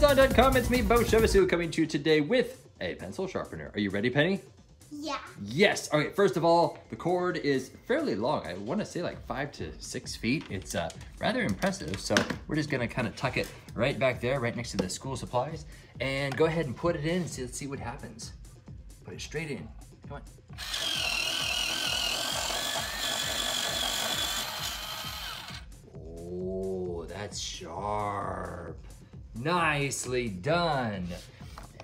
Amazon.com. It's me, Beau Chevassus, coming to you today with a pencil sharpener. Are you ready, Penny? Yeah. Yes. All right. first of all, the cord is fairly long. I want to say like five to six feet. It's uh, rather impressive. So we're just gonna kind of tuck it right back there, right next to the school supplies, and go ahead and put it in and see, let's see what happens. Put it straight in. Come on. Oh, that's sharp. Nicely done.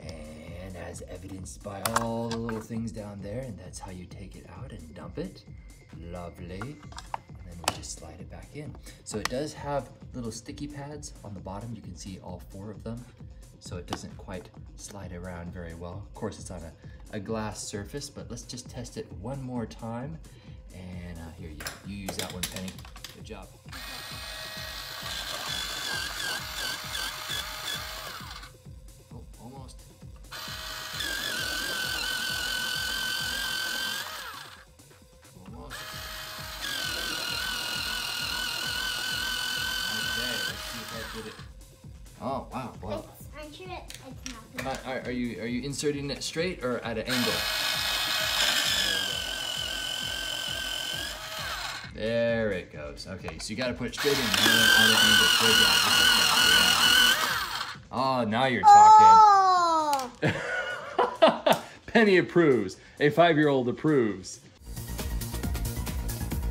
And as evidenced by all the little things down there, and that's how you take it out and dump it. Lovely. And then we just slide it back in. So it does have little sticky pads on the bottom. You can see all four of them. So it doesn't quite slide around very well. Of course, it's on a, a glass surface, but let's just test it one more time. And uh, here, you, you use that one, Penny. Good job. I did it. Oh, wow, wow. It's, I'm sure it, it's not. Uh, are, are you are you inserting it straight or at an angle? There it goes. Okay, so you got to put it straight in at an angle, straight down, just like that. Yeah. Oh, now you're talking. Oh! Penny approves. A five-year-old approves.